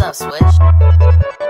What's up, Swish?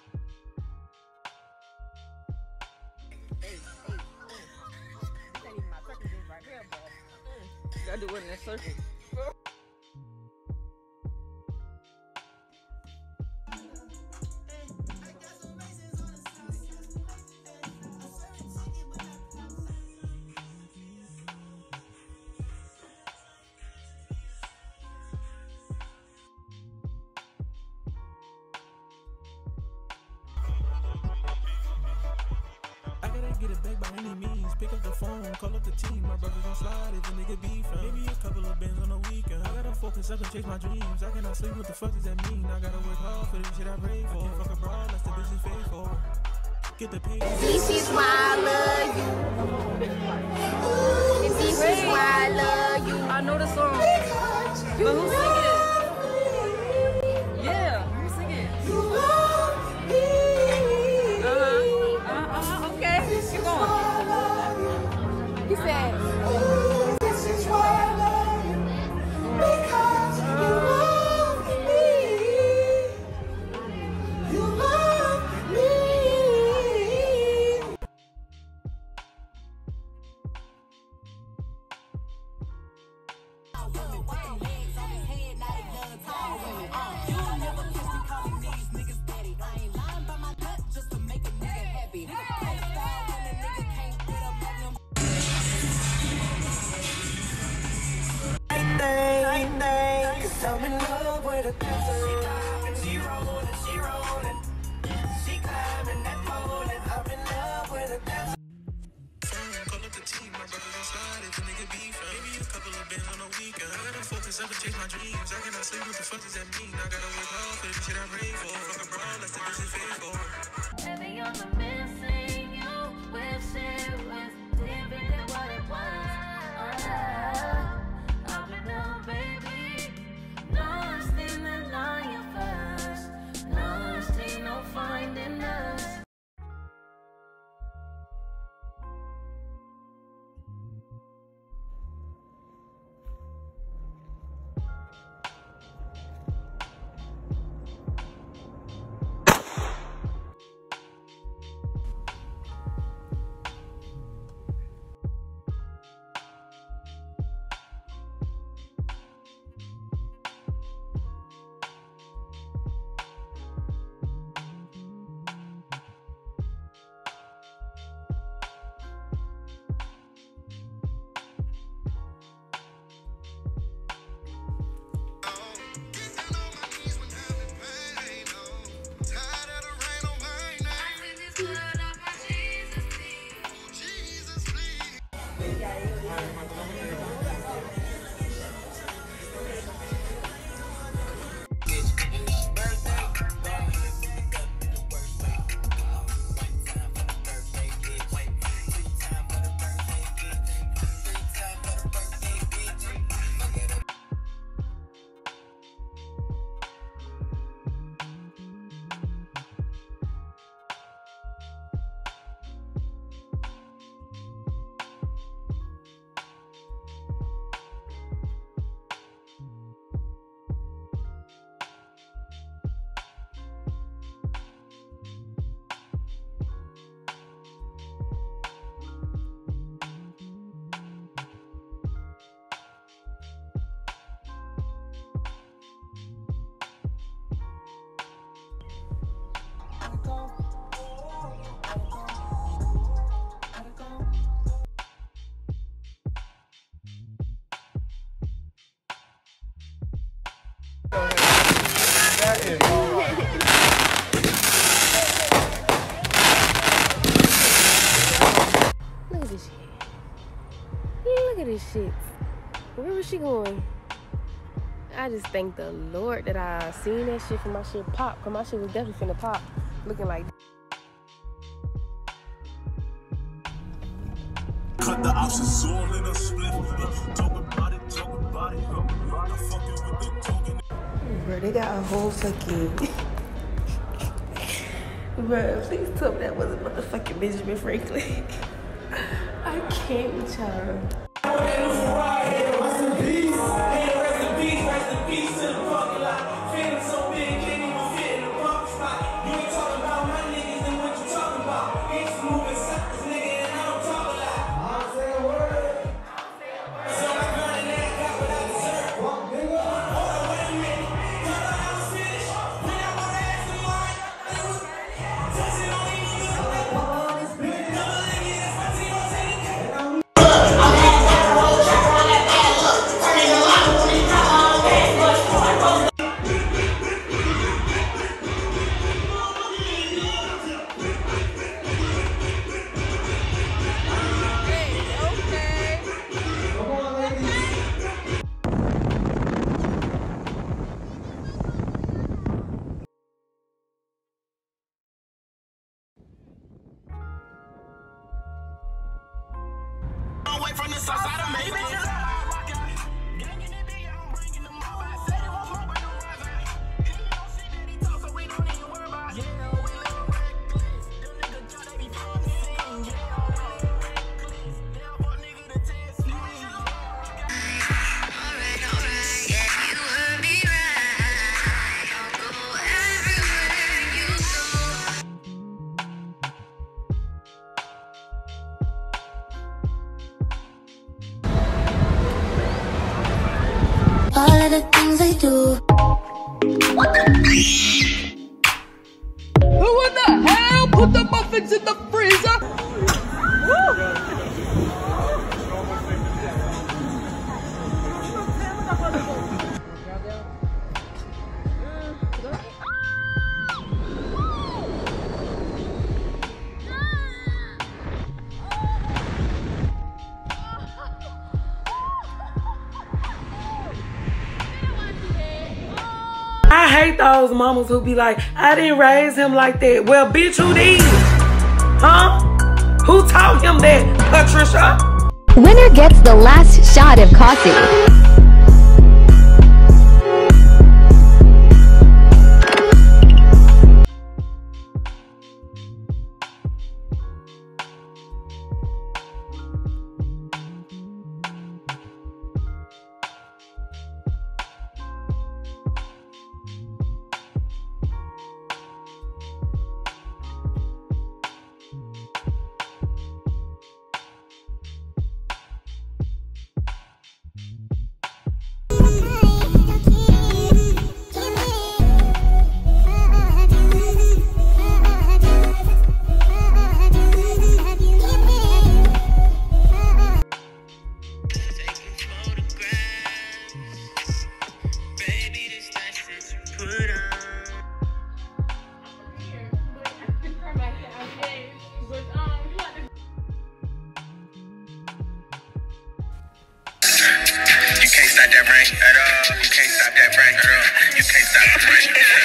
get it back by any means. Pick up the phone, call up the team. My brother gon' slide if a nigga beef. Maybe a couple of on weekend. I gotta focus up and chase my dreams. I cannot sleep. What the fuck does that mean? I gotta work hard for the shit I pray for. Can't fuck a unless the bitch. Get the pay. This is why I love Brothers on the missing this shit. Look at this shit. Where was she going? I just thank the Lord that I seen that shit for my shit pop. Cause my shit was definitely finna pop. Looking like Cut the options all in a split. Talk about it, talk about it. I'm fucking with the token. Bro, they got a whole fucking. Bro, please tell me that wasn't motherfucking Benjamin Franklin. I can't with. Do. Hate those mamas who be like, I didn't raise him like that. Well, bitch, who did? Huh? Who taught him that, Patricia? Winner gets the last shot of coffee. Stop that rain at all. You can't stop that rain at all. You can't stop the rain.